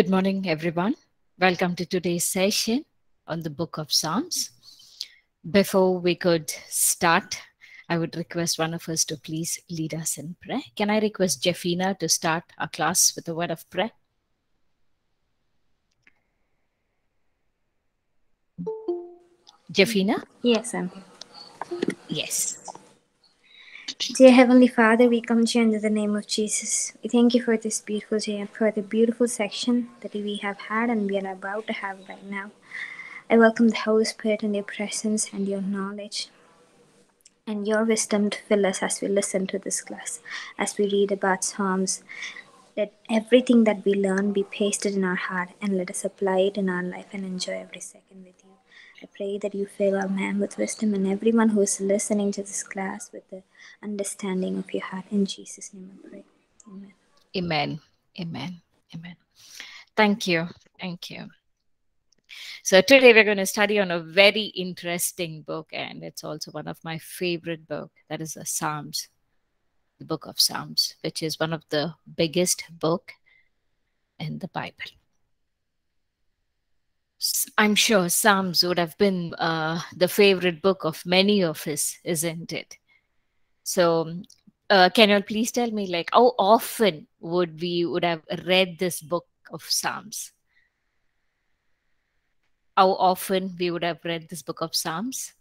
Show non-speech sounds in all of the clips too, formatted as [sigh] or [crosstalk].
Good morning, everyone. Welcome to today's session on the book of Psalms. Before we could start, I would request one of us to please lead us in prayer. Can I request Jeffina to start our class with a word of prayer? Jeffina? Yes, I'm Yes. Dear Heavenly Father, we come to you under the name of Jesus. We thank you for this beautiful day and for the beautiful section that we have had and we are about to have right now. I welcome the Holy Spirit and your presence and your knowledge and your wisdom to fill us as we listen to this class, as we read about Psalms. Let everything that we learn be pasted in our heart and let us apply it in our life and enjoy every second with you. I pray that you fill our man with wisdom and everyone who is listening to this class with the understanding of your heart. In Jesus' name I pray. Amen. Amen. Amen. Amen. Thank you. Thank you. So today we're going to study on a very interesting book, and it's also one of my favorite book. That is the Psalms, the book of Psalms, which is one of the biggest book in the Bible. I'm sure Psalms would have been uh, the favorite book of many of us, isn't it? So, uh, can you please tell me, like, how often would we would have read this book of Psalms? How often we would have read this book of Psalms?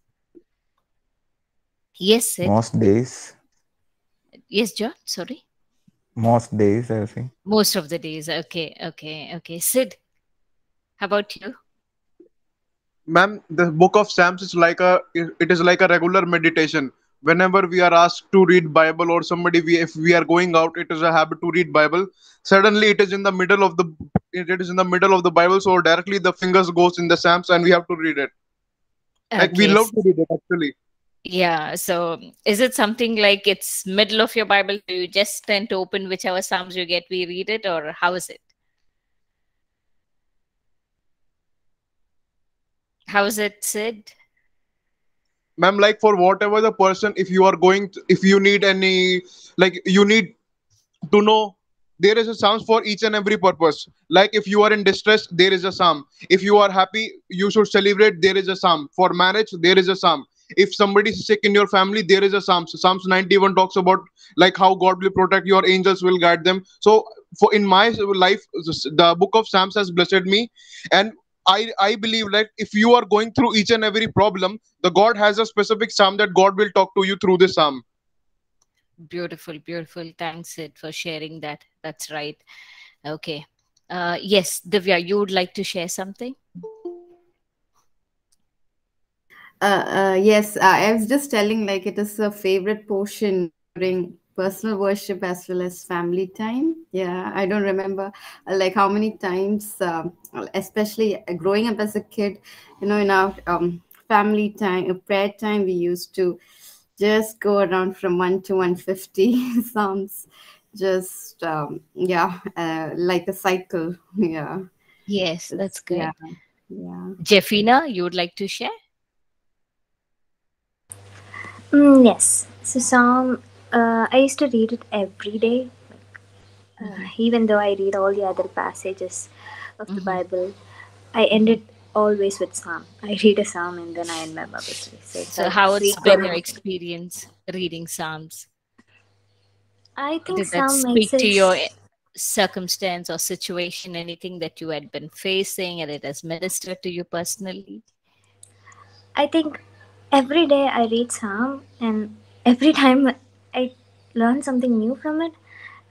Yes, Sid. Most days. Yes, John. Sorry. Most days, I think. Most of the days. Okay, okay, okay. Sid, how about you? Ma'am the book of psalms is like a it is like a regular meditation whenever we are asked to read bible or somebody we if we are going out it is a habit to read bible suddenly it is in the middle of the it is in the middle of the bible so directly the fingers goes in the psalms and we have to read it like we Okay, love to read it actually Yeah. So is it something like it's middle of your Bible? Do you just tend to open whichever Psalms you get, we read it, or how is it? How is it, Sid? ma'am like for whatever the person if you are going to, if you need any like you need to know there is a psalm for each and every purpose. Like if you are in distress there is a psalm. If you are happy you should celebrate there is a psalm. For marriage there is a psalm. If somebody is sick in your family there is a psalm. So psalms 91 talks about like how god will protect your angels will guide them. So for in my life the book of psalms has blessed me. And I, I believe like if you are going through each and every problem, the God has a specific psalm that God will talk to you through this psalm. Beautiful, beautiful. Thanks, Sid, for sharing that. That's right. Okay. Uh, yes, Divya, you would like to share something? Uh, uh, yes, uh, I was just telling like it is a favorite portion during personal worship as well as family time. Yeah, I don't remember uh, like how many times, um, especially growing up as a kid, you know, in our um, family time, uh, prayer time, we used to just go around from 1 to 150 [laughs] psalms just um, yeah uh, like a cycle [laughs] yeah Yes, that's good. yeah yeah Jeffina, you would like to share? Mm, yes. So Psalm, uh, I used to read it every day, uh, even though I read all the other passages of the Mhm. Bible. I ended always with Psalm. I read a Psalm and then I end my Bible study. So So, how it's been your experience reading Psalms? I think Did that Psalm speak makes to your circumstance or situation, anything that you had been facing and it has ministered to you personally? I think every day I read Psalm, and every [laughs] time I learn something new from it.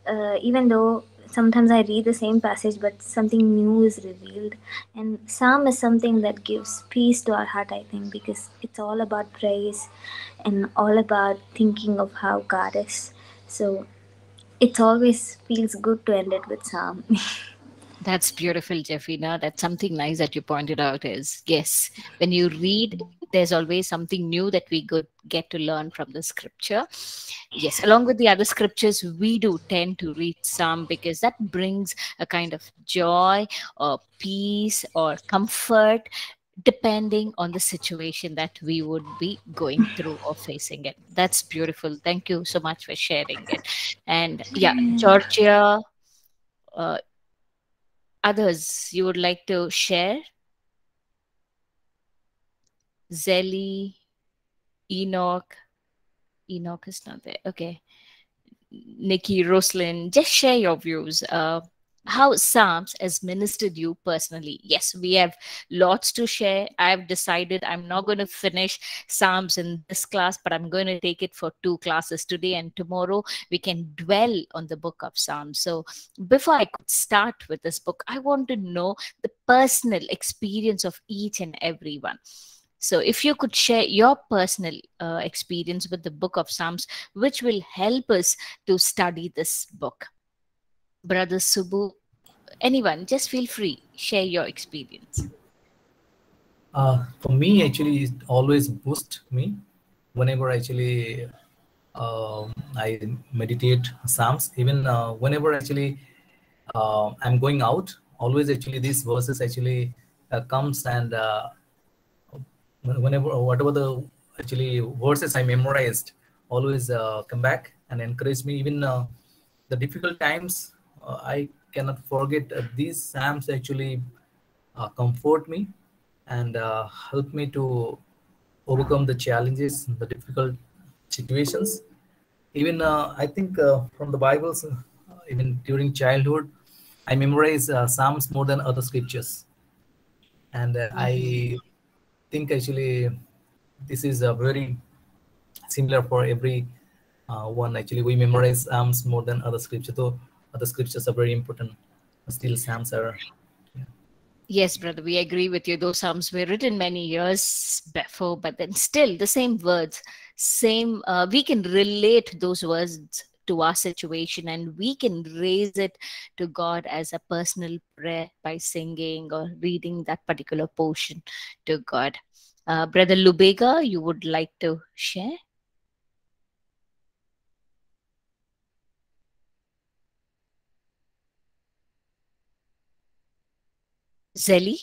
Uh, even though sometimes I read the same passage, but something new is revealed. And Psalm is something that gives peace to our heart, I think, because it's all about praise and all about thinking of how God is. So it always feels good to end it with Psalm. [laughs] That's beautiful, Jeffina. That's something nice that you pointed out is yes, when you read, there's always something new that we could get to learn from the scripture. Yes, along with the other scriptures, we do tend to read some because that brings a kind of joy or peace or comfort depending on the situation that we would be going through or facing it. That's beautiful. Thank you so much for sharing it. And yeah, Georgia, uh, others you would like to share? Zelly, Enoch. Enoch is not there. Okay. Nikki, Roslyn, just share your views. Uh, how Psalms has ministered you personally. Yes, we have lots to share. I've decided I'm not going to finish Psalms in this class, but I'm going to take it for two classes today and tomorrow. We can dwell on the book of Psalms. So before I could start with this book, I want to know the personal experience of each and every one. So, if you could share your personal uh, experience with the book of Psalms, which will help us to study this book. Brother Subu, anyone, just feel free, share your experience. Uh, for me, actually, it always boosts me whenever actually um, I meditate Psalms. Even uh, whenever actually uh, I'm going out, always actually these verses actually uh, comes and uh, whenever whatever the actually verses I memorized, always uh, come back and encourage me. Even uh, the difficult times, uh, I cannot forget uh, these psalms actually uh, comfort me and uh, help me to overcome the challenges, the difficult situations. Even I think from the Bibles, even during childhood, I memorize psalms more than other scriptures, and I think actually this is a very similar for every uh, one. Actually, we memorize Psalms more than other scriptures. Though other scriptures are very important, still Psalms are. Yes, brother, we agree with you. Those Psalms were written many years before, but then still the same words, same. Uh, we can relate those words to our situation and we can raise it to God as a personal prayer by singing or reading that particular portion to God. Uh, Brother Lubega, you would like to share? Zelly?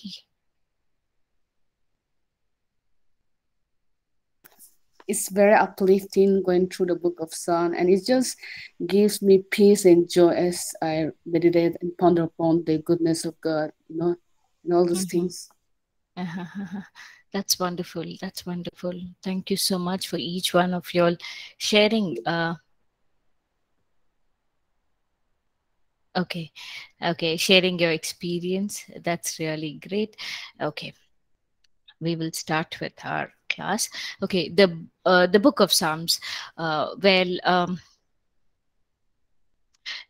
it's very uplifting going through the book of Psalm, and it just gives me peace and joy as I meditate and ponder upon the goodness of God, you know, and all those mm-hmm. things. Uh-huh. [laughs] That's wonderful. That's wonderful. Thank you so much for each one of you all sharing. Uh, okay, okay, sharing your experience. That's really great. Okay, we will start with our class. Okay, the uh, the book of Psalms. Uh, well, um,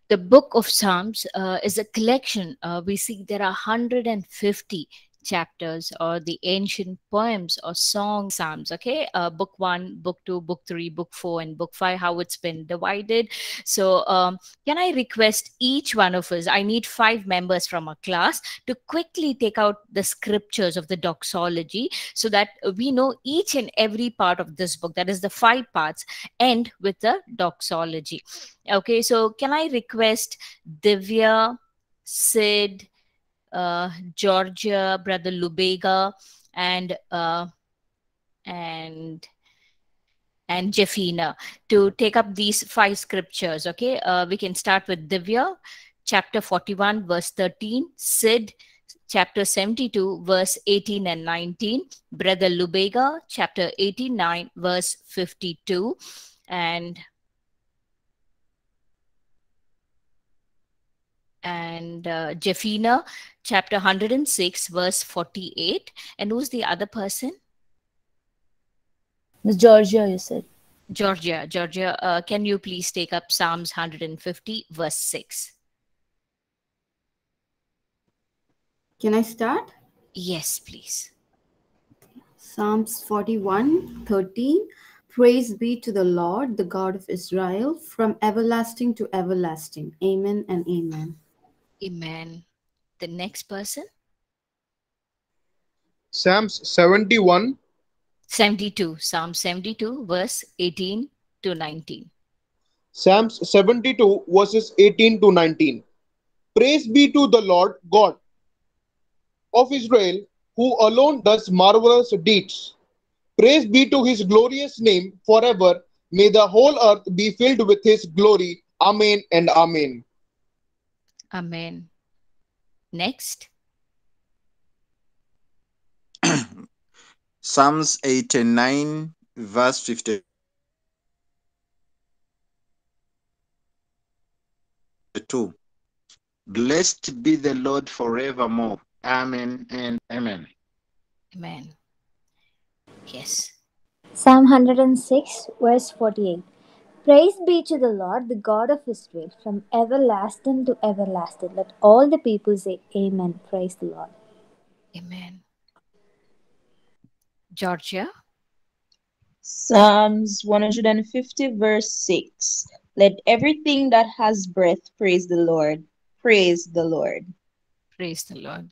the book of Psalms uh, is a collection. Uh, we see there are 150 chapters or the ancient poems or song psalms okay? Uh, book one book two book three book four and book five how it's been divided. So um, can i request each one of us i need five members from a class to quickly take out the scriptures of the doxology so that we know each and every part of this book that is the five parts end with the doxology. Okay so can i request divya sid Georgia, Brother Lubega, and uh, and and Jeffina to take up these five scriptures. Okay, uh, we can start with Divya, chapter 41, verse 13, Sid, chapter 72, verse 18 and 19, Brother Lubega, chapter 89, verse 52, and and uh, Jeffina, chapter 106, verse 48. And who's the other person? Miss Georgia, you said. Georgia, Georgia, uh, can you please take up Psalms 150, verse 6? Can I start? Yes, please. Psalms 41, 13. Praise be to the Lord, the God of Israel, from everlasting to everlasting. Amen and amen. Amen. The next person? Psalms 71. 72. Psalm 72, verse 18 to 19. Psalms 72, verses 18 to 19. Praise be to the Lord God of Israel, who alone does marvelous deeds. Praise be to his glorious name forever. May the whole earth be filled with his glory. Amen and Amen. Amen. Next. [clears throat] Psalms 89, verse 50. Two. Blessed be the Lord forevermore. Amen and amen. Amen. Yes. Psalm 106, verse 48. Praise be to the Lord, the God of Israel, from everlasting to everlasting. Let all the people say, Amen. Praise the Lord. Amen. Georgia. Psalms 150, verse 6. Let everything that has breath praise the Lord. Praise the Lord. Praise the Lord.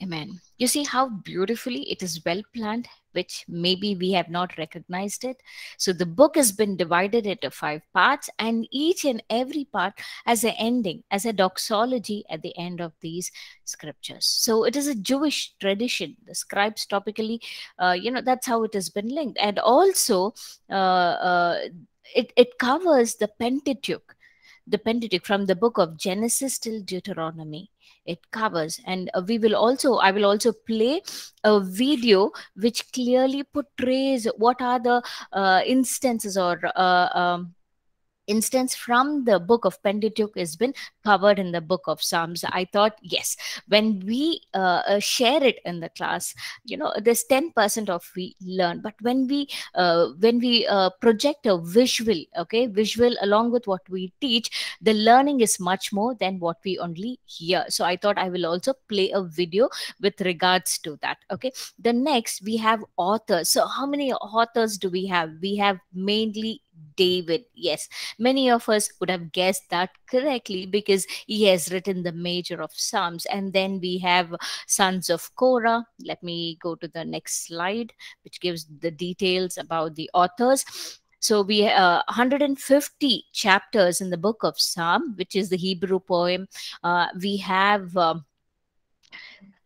Amen. You see how beautifully it is well planned, which maybe we have not recognized it. So the book has been divided into five parts, and each and every part has an ending, as a doxology at the end of these scriptures. So it is a Jewish tradition. The scribes topically, uh, you know, that's how it has been linked. And also, uh, uh, it, it covers the Pentateuch the Pentateuch from the book of Genesis till Deuteronomy. It covers, and uh, we will also, I will also play a video which clearly portrays what are the uh, instances or uh, um, instance from the book of Pentateuch has been covered in the book of Psalms. I thought, yes, when we uh, uh, share it in the class, you know, there's 10% of we learn. But when we uh, when we uh, project a visual, okay, visual along with what we teach, the learning is much more than what we only hear. So I thought I will also play a video with regards to that. Okay. The next we have authors. So how many authors do we have? We have mainly David. Yes, many of us would have guessed that correctly because he has written the major of Psalms. And then we have sons of Korah. Let me go to the next slide, which gives the details about the authors. So we uh, 150 chapters in the book of Psalm, which is the Hebrew poem. Uh, we have um,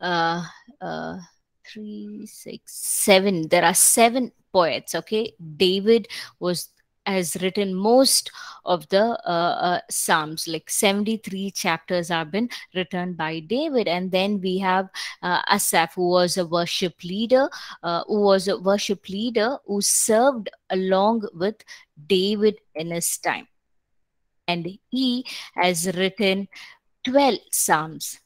uh, uh, three, six, seven. There are seven poets. Okay, David was has written most of the uh, uh, psalms. Like 73 chapters have been written by david. And then we have uh, asaph who was a worship leader uh, who was a worship leader who served along with david in his time. And he has written 12 psalms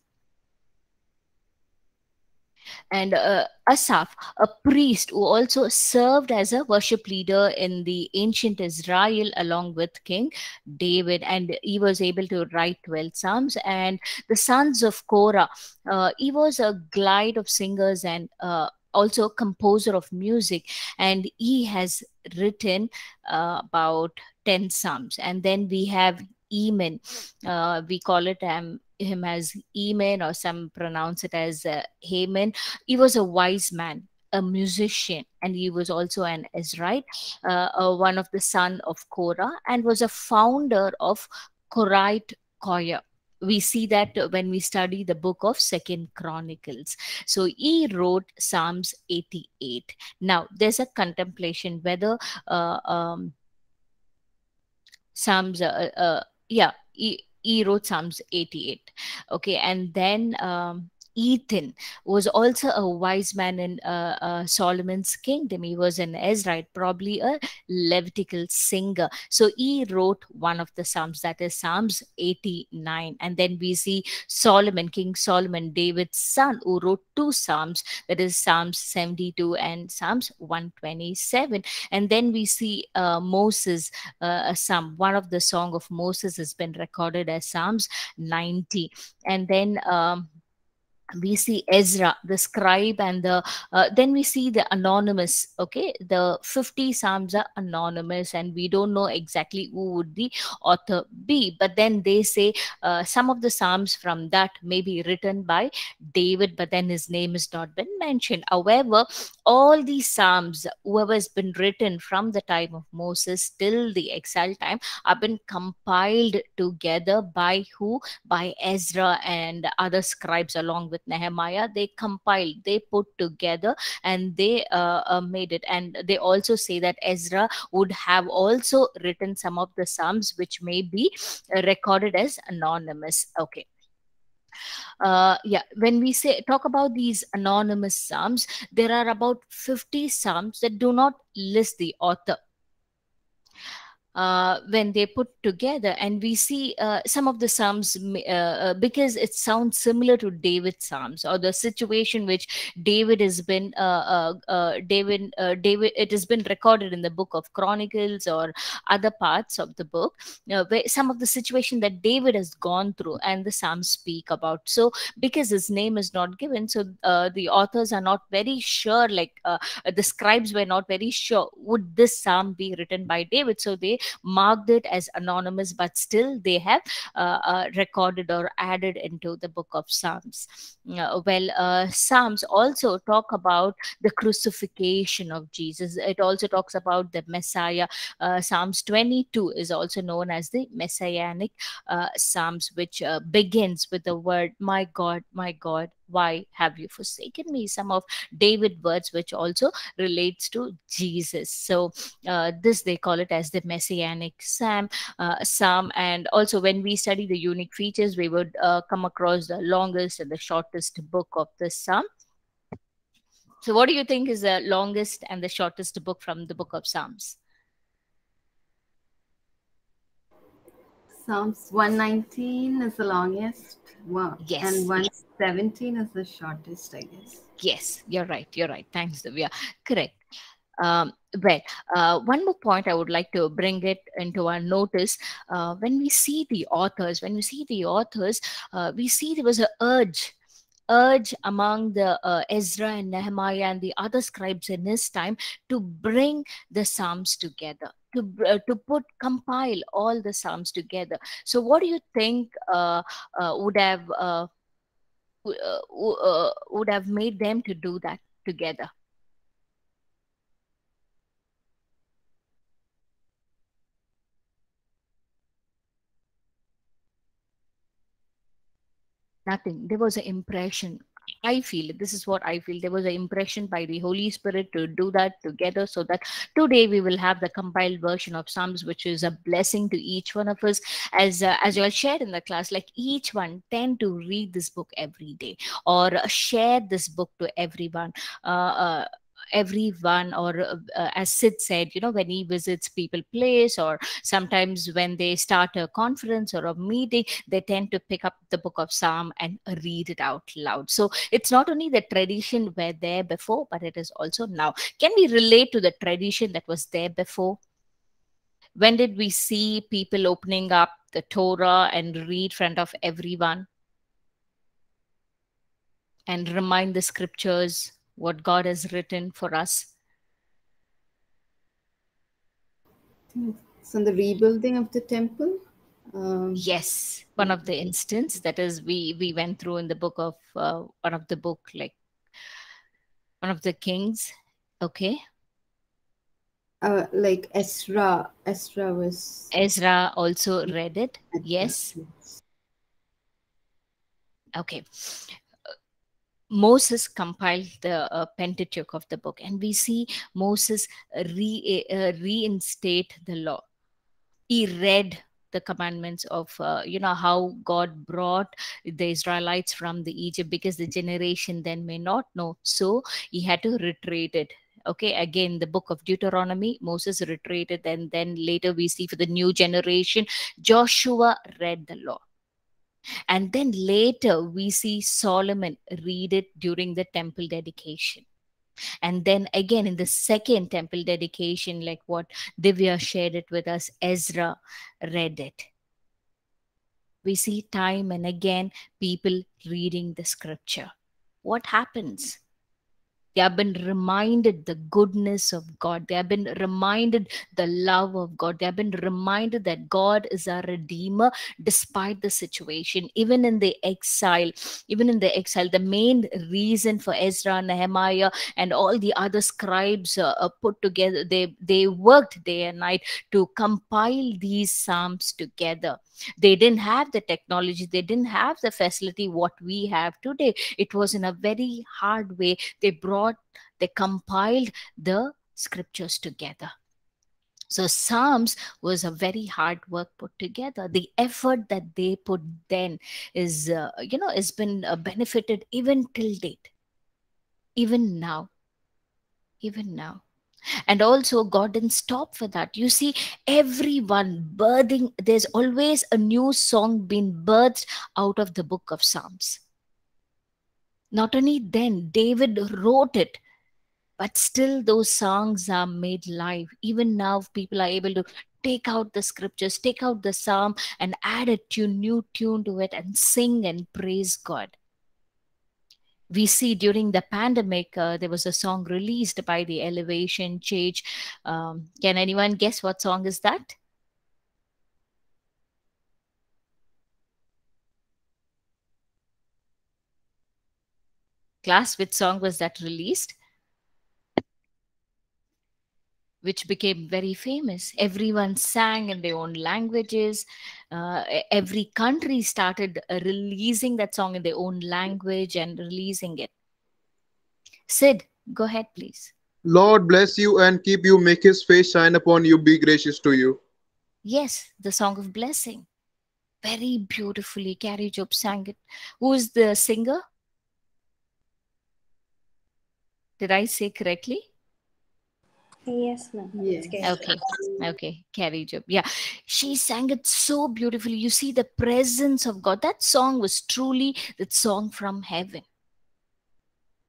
and uh, Asaph, a priest who also served as a worship leader in the ancient Israel along with King David, and he was able to write 12 Psalms. And the sons of Korah, uh, he was a glide of singers and uh, also a composer of music, and he has written uh, about 10 Psalms. And then we have Eman. Uh, we call it um, him as Eman, or some pronounce it as uh, Haman. He was a wise man, a musician, and he was also an Ezrite, uh, uh, one of the son of Korah, and was a founder of Korite Koya we see that when we study the book of second chronicles so he wrote psalms 88 now there's a contemplation whether uh, um, psalms uh, uh, yeah he, he wrote psalms 88 okay and then um, Ethan was also a wise man in uh, uh, Solomon's kingdom. He was an Ezrite, probably a Levitical singer. So he wrote one of the Psalms, that is Psalms 89. And then we see Solomon, King Solomon, David's son, who wrote two Psalms, that is Psalms 72 and Psalms 127. And then we see uh, Moses, uh, a psalm, one of the Song of Moses has been recorded as Psalms 90. And then um, we see ezra the scribe and the uh, then we see the anonymous okay? The 50 psalms are anonymous and we don't know exactly who would the author be. But then they say uh, some of the psalms from that may be written by david but then his name has not been mentioned. However all these psalms whoever has been written from the time of moses till the exile time have been compiled together by who? By ezra and other scribes along with Nehemiah, they compiled, they put together, and they uh, uh, made it. And they also say that Ezra would have also written some of the Psalms which may be recorded as anonymous. Okay. uh, yeah when we say talk about these anonymous psalms there are about 50 psalms that do not list the author uh, when they put together. And we see uh, some of the psalms uh, uh, because it sounds similar to david's psalms or the situation which david has been uh, uh, david david it has been recorded in the book of chronicles or other parts of the book where some of the situation that david has gone through and the psalms speak about. So because his name is not given so the authors are not very sure like the scribes were not very sure would this psalm be written by david? So they marked it as anonymous, but still they have uh, uh, recorded or added into the book of Psalms. Uh, well, Psalms also talk about the crucifixion of Jesus. It also talks about the Messiah. Psalms 22 is also known as the Messianic Psalms, which begins with the word, My God, my God, why have you forsaken me? Some of david words which also relates to jesus. So uh, this they call it as the messianic psalm uh, psalm. And also when we study the unique features we would uh, come across the longest and the shortest book of the psalm. So what do you think is the longest and the shortest book from the book of psalms? Psalms 119 is the longest one. Yes. And 117 is the shortest, I guess. Yes, you're right. You're right. Thanks, Divya. Correct. Um, well, uh, one more point I would like to bring it into our notice. Uh, when we see the authors, when we see the authors, uh, we see there was an urge urge among the uh, Ezra and Nehemiah and the other scribes in his time to bring the Psalms together to uh, to put compile all the psalms together so what do you think uh, uh, would have uh, uh, would have made them to do that together. Nothing. There was an impression I feel this is what I feel. There was an impression by the Holy Spirit to do that together so that today we will have the compiled version of Psalms, which is a blessing to each one of us. As uh, as you all shared in the class, like each one tend to read this book every day or share this book to everyone. Uh, uh, everyone or uh, uh, as sid said you know when he visits people place or sometimes when they start a conference or a meeting they tend to pick up the book of psalm and read it out loud. So it's not only the tradition were there before but it is also now. Can we relate to the tradition that was there before? When did we see people opening up the torah and read front of everyone? And remind the scriptures what God has written for us. So the rebuilding of the temple. Um, yes, one of the instance that is we we went through in the book of uh, one of the book like one of the kings. Okay. Uh, like Ezra, Ezra was. Ezra also read it. Yes. Okay. Moses compiled the uh, Pentateuch of the book, and we see Moses re, uh, reinstate the law. He read the commandments of uh, you know how god brought the israelites from the egypt because the generation then may not know. So he had to reiterate it. Okay again the book of deuteronomy moses reiterated and then later we see for the new generation joshua read the law and then later we see Solomon read it during the temple dedication. And then again in the second temple dedication, like what Divya shared it with us, Ezra read it. We see time and again people reading the scripture. What happens? They have been reminded the goodness of God. They have been reminded the love of God. They have been reminded that God is our Redeemer despite the situation. Even in the exile, even in the exile, the main reason for Ezra, Nehemiah, and all the other scribes uh, uh, put together, they, they worked day and night to compile these Psalms together they didn't have the technology. They didn't have the facility what we have today. It was in a very hard way. They brought they compiled the scriptures together. So psalms was a very hard work put together. The effort that they put then is uh, you know has been uh, benefited even till date. Even now. Even now and also god didn't stop for that. You see everyone birthing there's always a new song being birthed out of the book of psalms. Not only then david wrote it but still those songs are made live. Even now people are able to take out the scriptures take out the psalm and add a tune new tune to it and sing and praise god we see during the pandemic uh, there was a song released by the elevation church. Um, can anyone guess what song is that? Class which song was that released which became very famous. Everyone sang in their own languages. Uh, every country started uh, releasing that song in their own language and releasing it. Sid, go ahead, please. Lord bless you and keep you, make his face shine upon you, be gracious to you. Yes, the song of blessing. Very beautifully, Kari Jobe sang it. Who is the singer? Did I say correctly? Yes, ma'am. It's Yes. okay. Okay, okay, Kari Jobe. Yeah, she sang it so beautifully. You see the presence of God. That song was truly the song from heaven.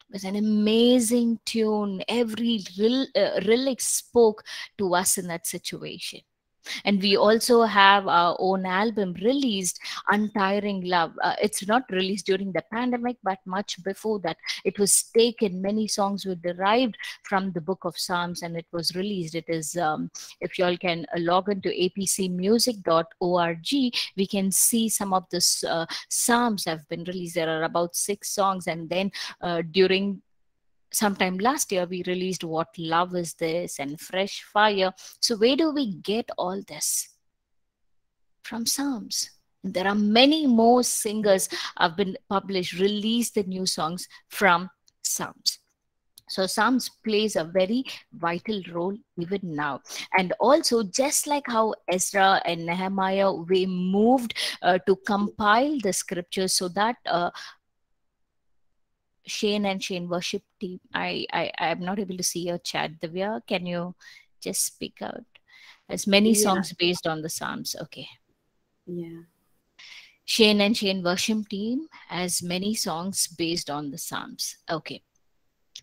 It was an amazing tune. Every rel- uh, relic spoke to us in that situation. And we also have our own album released, Untiring Love. Uh, it's not released during the pandemic, but much before that. It was taken, many songs were derived from the book of Psalms and it was released. It is, um, if you all can uh, log into apcmusic.org, we can see some of the uh, Psalms have been released. There are about six songs. And then uh, during sometime last year we released what love is this and fresh fire. So where do we get all this? From psalms. There are many more singers have been published released the new songs from psalms. So psalms plays a very vital role even now. And also just like how ezra and nehemiah we moved uh, to compile the scriptures so that uh, Shane and Shane worship team. I I I am not able to see your chat. Divya, can you just speak out? There's many Yeah. songs based on the Psalms. Okay. Yeah. Shane and Shane worship team has many songs based on the Psalms. Okay.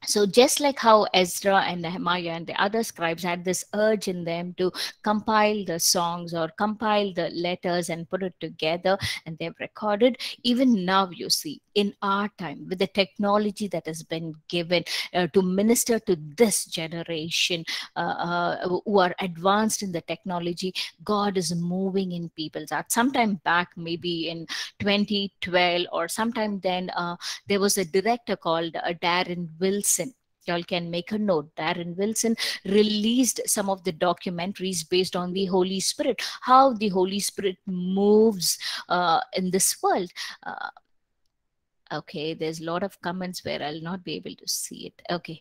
So just like how Ezra and Nehemiah and the other scribes had this urge in them to compile the songs or compile the letters and put it together and they've recorded, even now you see in our time with the technology that has been given uh, to minister to this generation uh, uh, who are advanced in the technology, God is moving in people's hearts. Sometime back, maybe in 2012 or sometime then, uh, there was a director called uh, Darren Wilson. Y'all can make a note. Darren Wilson released some of the documentaries based on the Holy Spirit, how the Holy Spirit moves uh, in this world. Uh, okay, there's a lot of comments where I'll not be able to see it. Okay.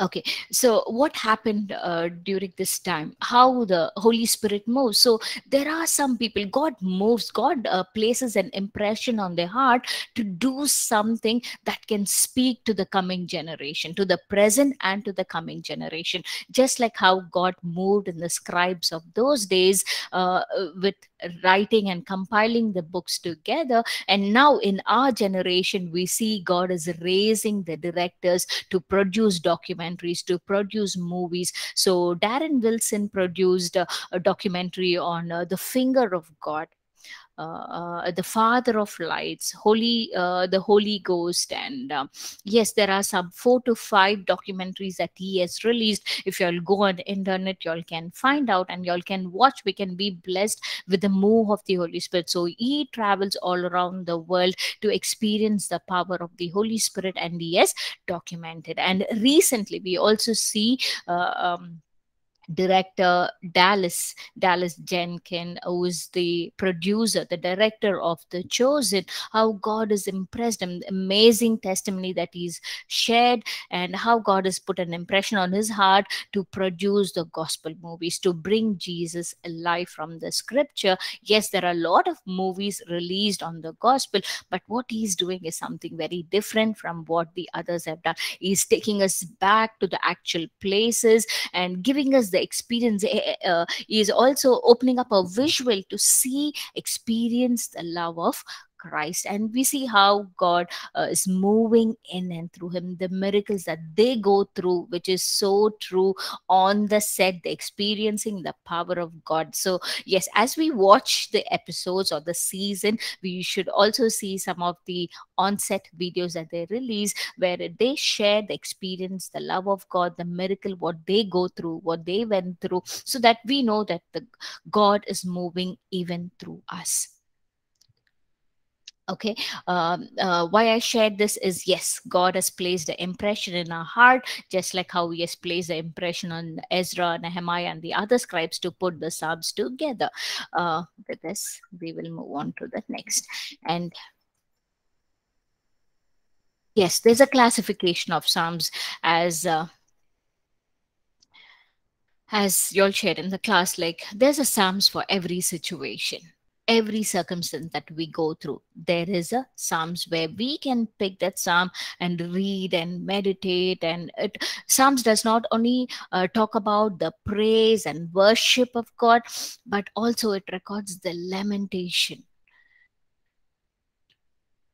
Okay, so what happened uh, during this time? How the Holy Spirit moves? So there are some people, God moves, God uh, places an impression on their heart to do something that can speak to the coming generation, to the present and to the coming generation. Just like how God moved in the scribes of those days uh, with writing and compiling the books together. And now in our generation, we see God is raising the directors to produce documentaries, to produce movies. So Darren Wilson produced a, a documentary on uh, the finger of God. Uh, uh, the father of lights holy uh, the holy ghost. And um, yes there are some four to five documentaries that he has released. If y'all go on the internet y'all can find out and y'all can watch we can be blessed with the move of the holy spirit. So he travels all around the world to experience the power of the holy spirit and he has documented. And recently we also see uh, um, director dallas dallas jenkin who is the producer the director of the chosen how god is impressed him. Amazing testimony that he's shared and how god has put an impression on his heart to produce the gospel movies to bring jesus alive from the scripture. Yes there are a lot of movies released on the gospel but what he's doing is something very different from what the others have done. He's taking us back to the actual places and giving us the experience uh, is also opening up a visual to see experience the love of Christ. And we see how God uh, is moving in and through him, the miracles that they go through, which is so true on the set, the experiencing the power of God. So, yes, as we watch the episodes or the season, we should also see some of the on-set videos that they release where they share the experience, the love of God, the miracle, what they go through, what they went through, so that we know that the God is moving even through us okay um, uh, why i shared this is yes god has placed the impression in our heart just like how he has placed the impression on ezra nehemiah and the other scribes to put the psalms together. Uh, with this we will move on to the next. And yes there's a classification of psalms as uh, as you all shared in the class like there's a psalms for every situation every circumstance that we go through. There is a psalms where we can pick that psalm and read and meditate and it, psalms does not only uh, talk about the praise and worship of god but also it records the lamentation.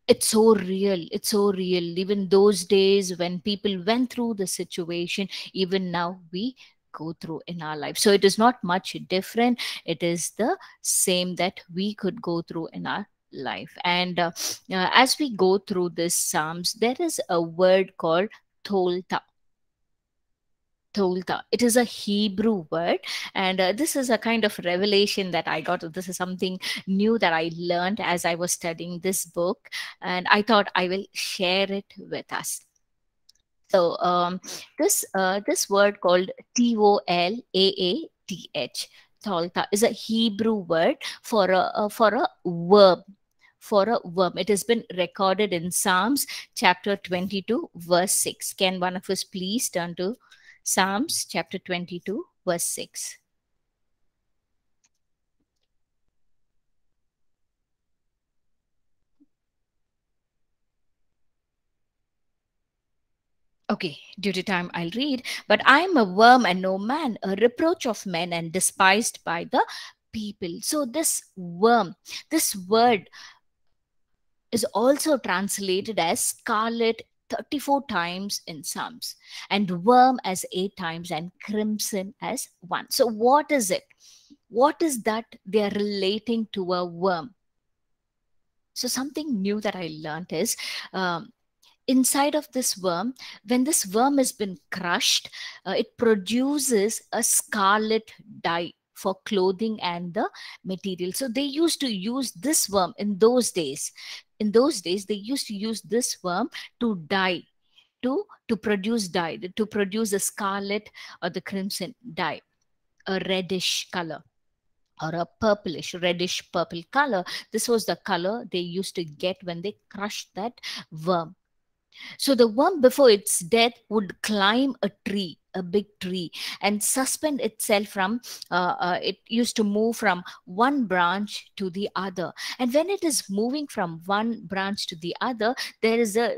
It's so real it's so real. Even those days when people went through the situation even now we go through in our life. So it is not much different. It is the same that we could go through in our life. And uh, uh, as we go through this Psalms, there is a word called tolaath. Tolaath. It is a Hebrew word, and uh, this is a kind of revelation that I got. This is something new that I learned as I was studying this book, and I thought I will share it with us. So um, this uh, this word called T O L A A T H tolaath is a Hebrew word for a uh, for a verb for a worm. It has been recorded in Psalms chapter 22 verse 6. Can one of us please turn to Psalms chapter 22 verse 6? Okay, due to time, I'll read. But I am a worm and no man, a reproach of men and despised by the people. So, this worm, this word is also translated as scarlet 34 times in Psalms, and worm as eight times, and crimson as one. So, what is it? What is that they are relating to a worm? So, something new that I learned is um, inside of this worm, when this worm has been crushed, uh, it produces a scarlet dye for clothing and the material. So they used to use this worm in those days. In those days, they used to use this worm to dye. To, to produce dye, to produce the scarlet or the crimson dye, a reddish color or a purplish reddish purple color this was the color they used to get when they crushed that worm so the worm before its death would climb a tree, a big tree, and suspend itself from, uh, uh, it used to move from one branch to the other. And when it is moving from one branch to the other, there is a,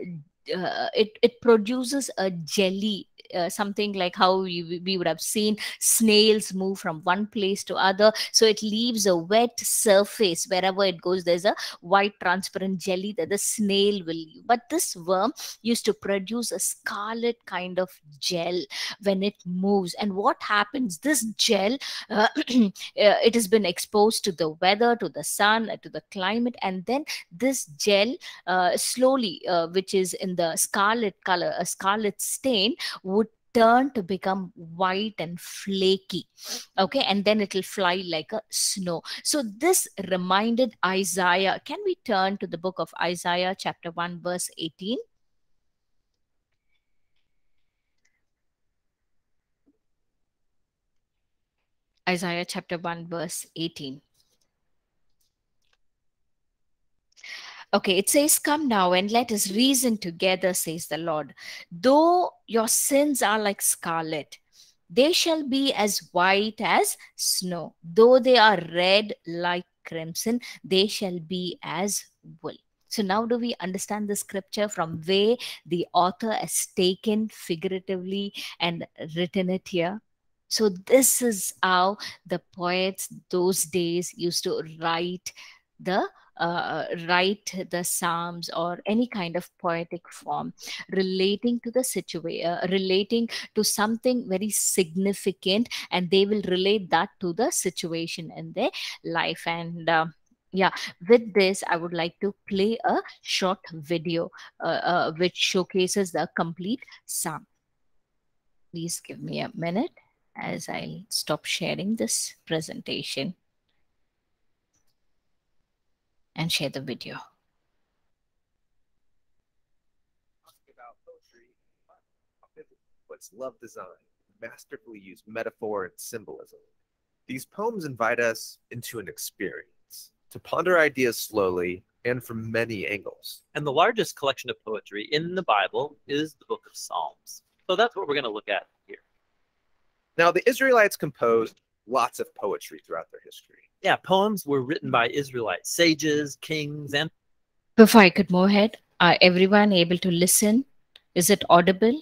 uh, it, it produces a jelly uh, something like how we, would have seen snails move from one place to other. So it leaves a wet surface wherever it goes. There's a white transparent jelly that the snail will leave. But this worm used to produce a scarlet kind of gel when it moves. And what happens this gel uh, [clears throat] uh, it has been exposed to the weather to the sun to the climate. And then this gel uh, slowly uh, which is in the scarlet color a scarlet stain would turn to become white and flaky okay? And then it'll fly like a snow. So this reminded isaiah. Can we turn to the book of isaiah chapter 1 verse 18 Isaiah chapter 1, verse 18. Okay, it says, Come now and let us reason together, says the Lord. Though your sins are like scarlet, they shall be as white as snow. Though they are red like crimson, they shall be as wool. So now do we understand the scripture from where the author has taken figuratively and written it here? So this is how the poets those days used to write the uh, write the psalms or any kind of poetic form relating to the situation uh, relating to something very significant and they will relate that to the situation in their life. And uh, yeah with this i would like to play a short video uh, uh, which showcases the complete psalm. Please give me a minute as i stop sharing this presentation and share the video. about poetry, what's love design, masterfully used metaphor and symbolism. These poems invite us into an experience to ponder ideas slowly and from many angles. And the largest collection of poetry in the Bible is the book of Psalms. So that's what we're going to look at here. Now, the Israelites composed lots of poetry throughout their history. Yeah, poems were written by mm. Israelite sages, kings, and Before I could move ahead, are everyone able to listen? Is it audible?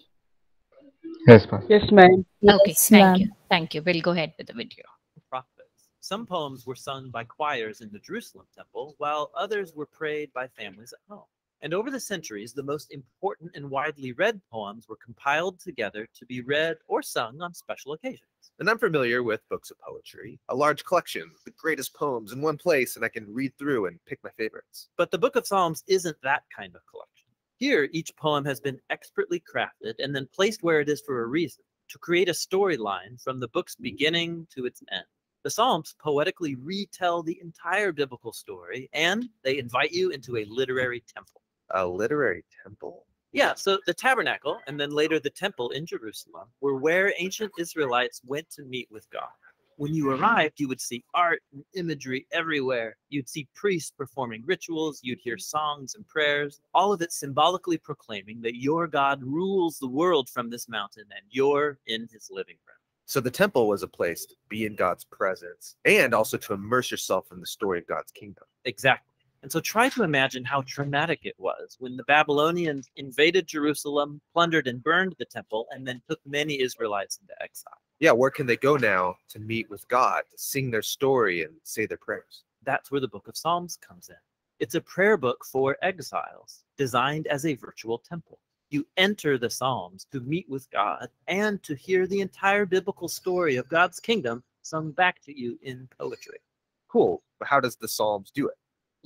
Yes, ma'am. Yes, ma'am. Okay, Yes, thank ma'am. you. Thank you. We'll go ahead with the video. prophets. Some poems were sung by choirs in the Jerusalem temple, while others were prayed by families at home. And over the centuries, the most important and widely read poems were compiled together to be read or sung on special occasions. And I'm familiar with books of poetry, a large collection, the greatest poems in one place, and I can read through and pick my favorites. But the Book of Psalms isn't that kind of collection. Here, each poem has been expertly crafted and then placed where it is for a reason to create a storyline from the book's beginning to its end. The Psalms poetically retell the entire biblical story and they invite you into a literary temple. A literary temple? Yeah, so the tabernacle and then later the temple in Jerusalem were where ancient Israelites went to meet with God. When you mm-hmm. arrived, you would see art and imagery everywhere. You'd see priests performing rituals, you'd hear songs and prayers, all of it symbolically proclaiming that your God rules the world from this mountain and you're in his living room. So the temple was a place to be in God's presence and also to immerse yourself in the story of God's kingdom. Exactly. And so try to imagine how traumatic it was when the Babylonians invaded Jerusalem, plundered and burned the temple, and then took many Israelites into exile. Yeah, where can they go now to meet with God, to sing their story and say their prayers? That's where the book of Psalms comes in. It's a prayer book for exiles, designed as a virtual temple. You enter the Psalms to meet with God and to hear the entire biblical story of God's kingdom sung back to you in poetry. Cool. But how does the Psalms do it?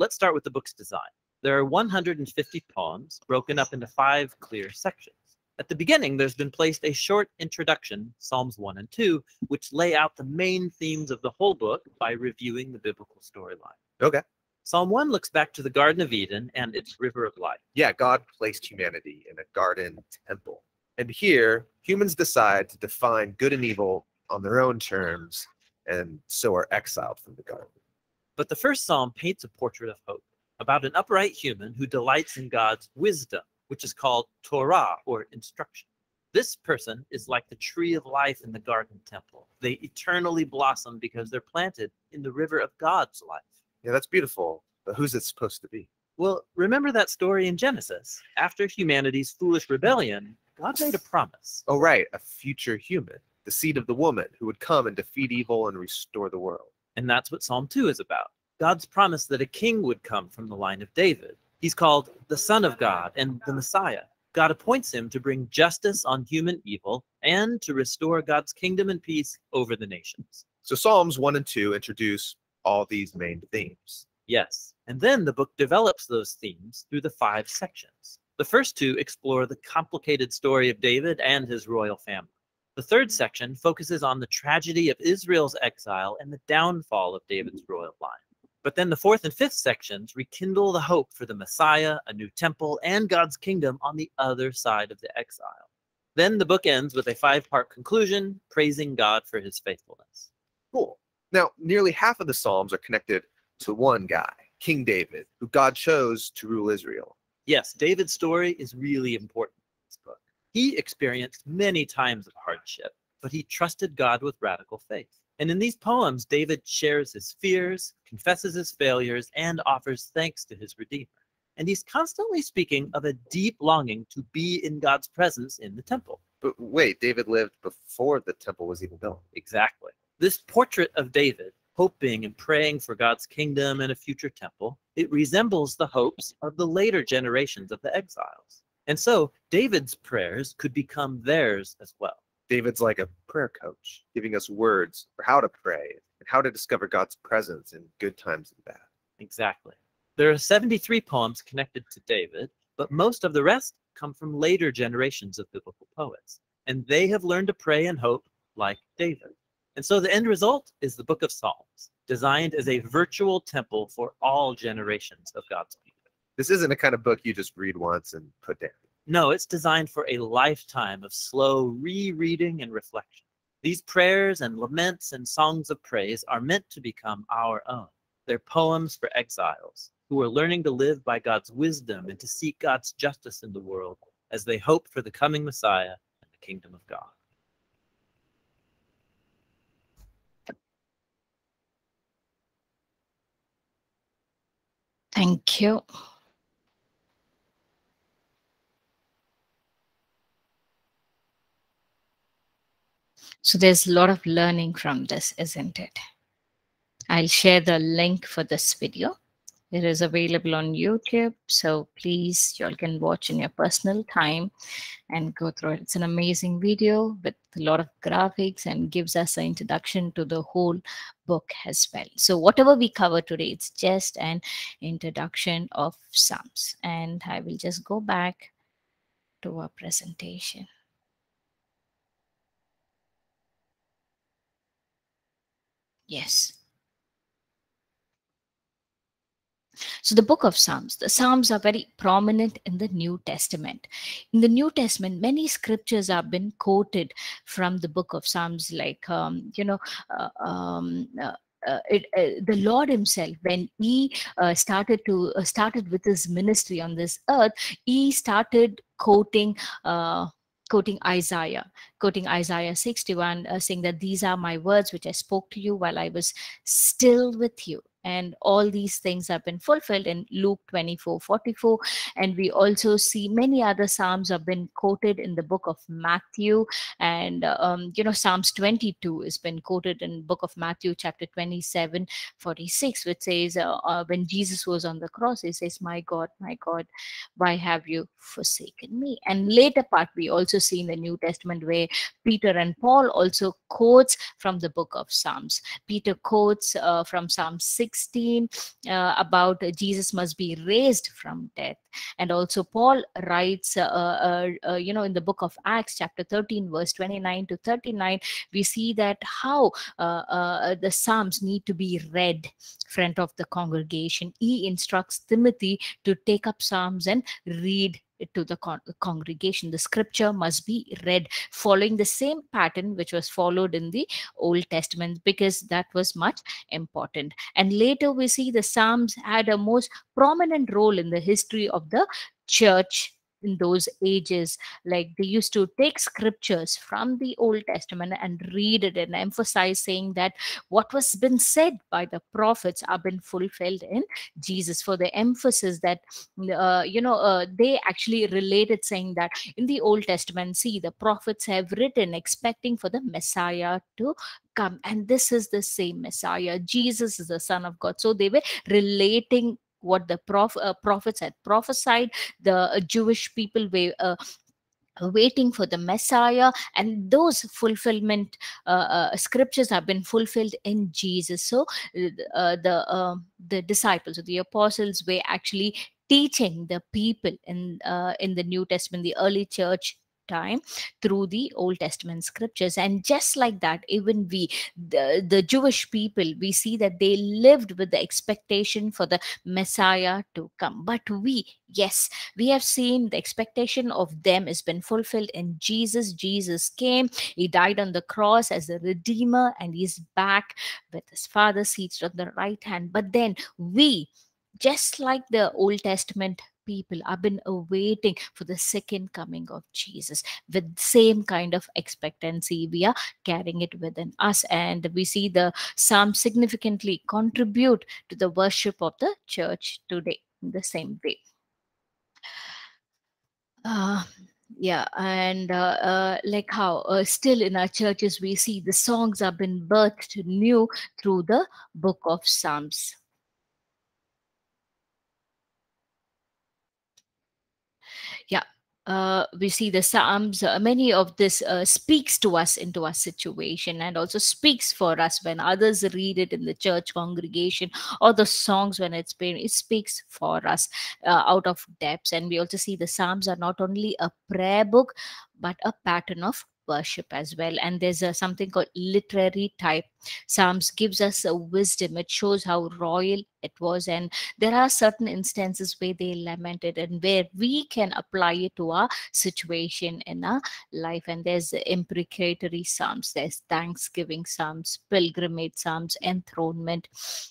Let's start with the book's design. There are 150 poems broken up into five clear sections. At the beginning, there's been placed a short introduction, Psalms 1 and 2, which lay out the main themes of the whole book by reviewing the biblical storyline. Okay. Psalm 1 looks back to the Garden of Eden and its river of life. Yeah, God placed humanity in a garden temple. And here, humans decide to define good and evil on their own terms and so are exiled from the garden. But the first psalm paints a portrait of hope about an upright human who delights in God's wisdom, which is called Torah or instruction. This person is like the tree of life in the garden temple. They eternally blossom because they're planted in the river of God's life. Yeah, that's beautiful. But who's it supposed to be? Well, remember that story in Genesis? After humanity's foolish rebellion, God made a promise. Oh, right, a future human, the seed of the woman who would come and defeat evil and restore the world. And that's what Psalm 2 is about. God's promise that a king would come from the line of David. He's called the Son of God and the Messiah. God appoints him to bring justice on human evil and to restore God's kingdom and peace over the nations. So Psalms 1 and 2 introduce all these main themes. Yes. And then the book develops those themes through the five sections. The first two explore the complicated story of David and his royal family. The third section focuses on the tragedy of Israel's exile and the downfall of David's royal line. But then the fourth and fifth sections rekindle the hope for the Messiah, a new temple, and God's kingdom on the other side of the exile. Then the book ends with a five part conclusion praising God for his faithfulness. cool. Now, nearly half of the Psalms are connected to one guy, King David, who God chose to rule Israel. Yes, David's story is really important in this book. He experienced many times of hardship, but he trusted God with radical faith. And in these poems, David shares his fears, confesses his failures, and offers thanks to his Redeemer. And he's constantly speaking of a deep longing to be in God's presence in the temple. But wait, David lived before the temple was even built. Exactly. This portrait of David, hoping and praying for God's kingdom and a future temple, it resembles the hopes of the later generations of the exiles. And so David's prayers could become theirs as well. David's like a prayer coach, giving us words for how to pray and how to discover God's presence in good times and bad. Exactly. There are 73 poems connected to David, but most of the rest come from later generations of biblical poets. And they have learned to pray and hope like David. And so the end result is the book of Psalms, designed as a virtual temple for all generations of God's people. This isn't a kind of book you just read once and put down. No, it's designed for a lifetime of slow rereading and reflection. These prayers and laments and songs of praise are meant to become our own. They're poems for exiles who are learning to live by God's wisdom and to seek God's justice in the world as they hope for the coming Messiah and the kingdom of God. Thank you. So there's a lot of learning from this, isn't it? I'll share the link for this video. It is available on YouTube. So please, y'all can watch in your personal time and go through it. It's an amazing video with a lot of graphics and gives us an introduction to the whole book as well. So whatever we cover today, it's just an introduction of Psalms. And I will just go back to our presentation. Yes. So the book of Psalms, the Psalms are very prominent in the New Testament. In the New Testament, many scriptures have been quoted from the book of Psalms, like, um, you know, uh, um, uh, uh, it, uh, the Lord Himself, when He uh, started to uh, started with His ministry on this earth, He started quoting quoting Isaiah, quoting Isaiah 61, uh, saying that these are my words which I spoke to you while I was still with you and all these things have been fulfilled in luke 24 44 and we also see many other psalms have been quoted in the book of matthew. And um, you know psalms 22 has been quoted in book of matthew chapter 27 46 which says uh, uh, when jesus was on the cross he says my god my god why have you forsaken me? And later part we also see in the new testament where peter and paul also quotes from the book of psalms. Peter quotes uh, from psalm 6 16 uh, about Jesus must be raised from death. And also Paul writes, uh, uh, uh, you know, in the book of Acts, chapter 13, verse 29 to 39, we see that how uh, the Psalms need to be read front of the congregation. He instructs Timothy to take up Psalms and read to the con congregation. The scripture must be read following the same pattern which was followed in the Old Testament because that was much important. And later we see the Psalms had a most prominent role in the history of the church in those ages like they used to take scriptures from the old testament and read it and emphasize saying that what was been said by the prophets have been fulfilled in jesus for the emphasis that uh, you know uh, they actually related saying that in the old testament see the prophets have written expecting for the messiah to come and this is the same messiah. Jesus is the son of god. So they were relating what the prof, uh, prophets had prophesied. The uh, jewish people were uh, waiting for the messiah and those fulfillment uh, uh, scriptures have been fulfilled in jesus. So uh, the um, the disciples or the apostles were actually teaching the people in in the new testament the early church time through the Old Testament scriptures. And just like that, even we, the, the Jewish people, we see that they lived with the expectation for the Messiah to come. But we, yes, we have seen the expectation of them has been fulfilled in Jesus. Jesus came, he died on the cross as a redeemer, and he's back with his father seated on the right hand. But then we, just like the Old Testament people have been awaiting for the second coming of Jesus with same kind of expectancy. We are carrying it within us and we see the psalm significantly contribute to the worship of the church today in the same way. Uh, yeah and uh, uh, like how uh, still in our churches we see the songs have been birthed new through the book of psalms yeah. Uh, we see the psalms uh, many of this uh, speaks to us into our situation and also speaks for us when others read it in the church congregation or the songs when it's been it speaks for us uh, out of depths. And we also see the psalms are not only a prayer book but a pattern of worship as well. And there's a, something called literary type. Psalms gives us a wisdom. It shows how royal it was. And there are certain instances where they lamented and where we can apply it to our situation in our life. And there's imprecatory psalms there's thanksgiving psalms pilgrimage psalms enthronement.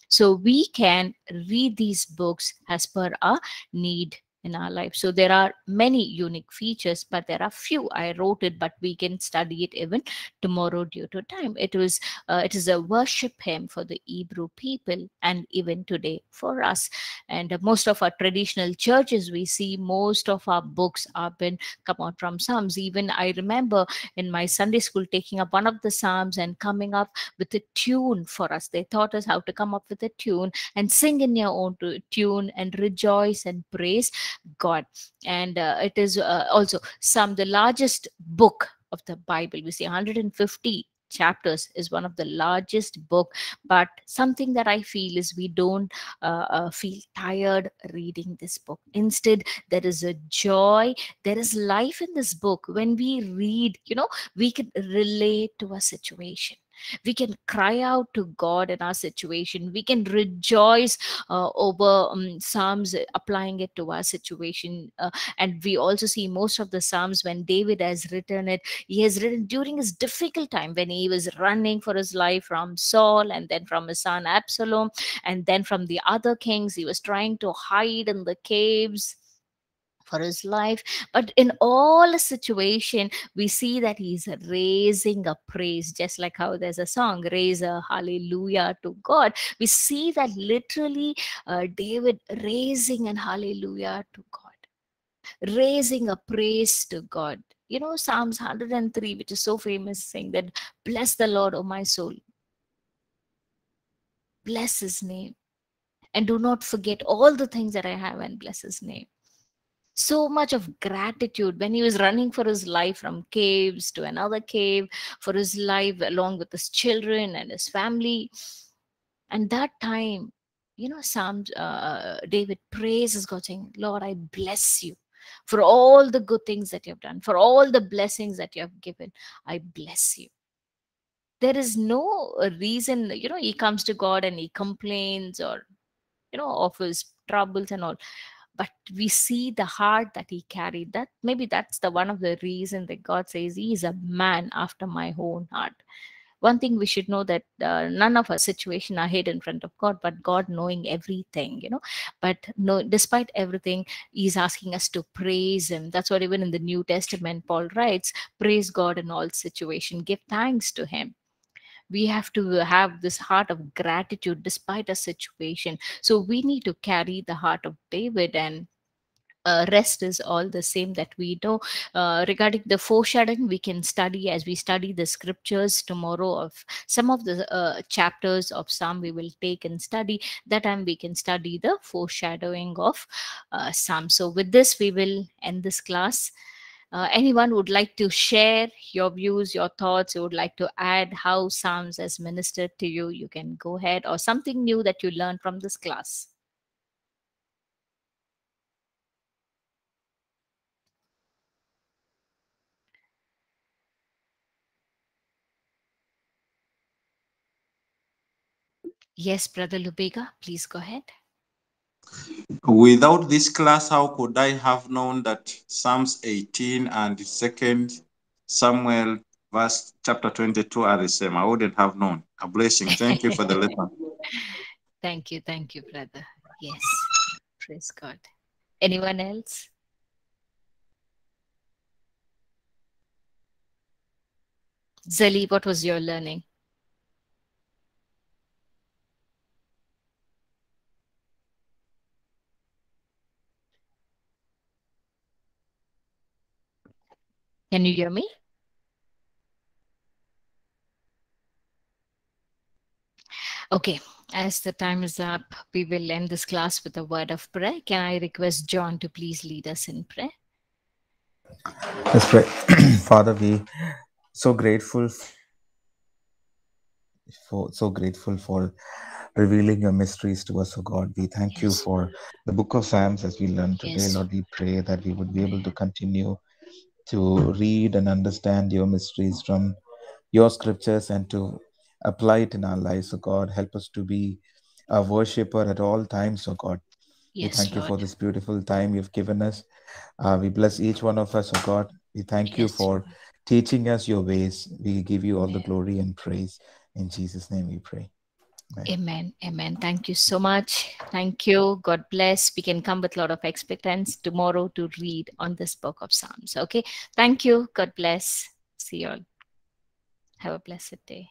So we can read these books as per our need in our life. So there are many unique features, but there are few. I wrote it, but we can study it even tomorrow due to time. It was uh, it is a worship hymn for the Hebrew people, and even today for us. And most of our traditional churches, we see most of our books have been come out from Psalms. Even I remember in my Sunday school taking up one of the Psalms and coming up with a tune for us. They taught us how to come up with a tune and sing in your own tune and rejoice and praise God. And uh, it is uh, also some the largest book of the Bible. We see 150 chapters is one of the largest book but something that i feel is we don't uh, uh, feel tired reading this book instead there is a joy there is life in this book when we read you know we can relate to a situation we can cry out to god in our situation. We can rejoice uh, over um, psalms applying it to our situation uh, and we also see most of the psalms when david has written it. He has written during his difficult time when he was running for his life from saul and then from his son absalom and then from the other kings. He was trying to hide in the caves for his life. But in all a situation we see that he's raising a praise just like how there's a song raise a hallelujah to god. We see that literally uh, david raising an hallelujah to god raising a praise to god. You know psalms 103 which is so famous saying that bless the lord o my soul. Bless his name. And do not forget all the things that i have and bless his name so much of gratitude when he was running for his life from caves to another cave for his life along with his children and his family. And that time you know psalm uh, david praises god saying lord i bless you for all the good things that you have done for all the blessings that you have given. I bless you. There is no reason you know he comes to god and he complains or you know of his troubles and all but we see the heart that he carried. That maybe that's the one of the reason that god says he is a man after my own heart. One thing we should know that uh, none of our situation are hid in front of god but god knowing everything you know. But no despite everything he's asking us to praise him. That's what even in the new testament paul writes praise god in all situation. Give thanks to him we have to have this heart of gratitude despite a situation. So we need to carry the heart of david and uh, rest is all the same that we know. Uh, regarding the foreshadowing we can study as we study the scriptures tomorrow of some of the uh, chapters of psalm we will take and study. That time we can study the foreshadowing of uh, psalm. So with this we will end this class uh, anyone would like to share your views, your thoughts, you would like to add how Psalms has ministered to you, you can go ahead or something new that you learned from this class. Yes, Brother Lubega, please go ahead. Without this class, how could I have known that Psalms 18 and second Samuel verse chapter 22 are the same? I wouldn't have known. A blessing. Thank you for the lesson. [laughs] Thank you, thank you, brother. Yes, praise God. Anyone else? Zali, what was your learning? Can you hear me? Okay, as the time is up, we will end this class with a word of prayer. Can I request John to please lead us in prayer? Let's pray. [clears throat] Father, we so grateful for so grateful for revealing your mysteries to us, O God. We thank you for the book of Psalms as we learn today. Yes. Lord, we pray that we would be able to continue to read and understand your mysteries from your scriptures and to apply it in our lives, O God. Help us to be a worshiper at all times, O God. We Yes, thank you for this beautiful time you've given us. Uh, we bless each one of us, O God. We thank you for Lord. teaching us your ways. We give you all the glory and praise. In Jesus' name we pray. Amen. Amen. Thank you so much. Thank you. God bless. We can come with a lot of expectance tomorrow to read on this book of Psalms. Okay. Thank you. God bless. See you all. Have a blessed day.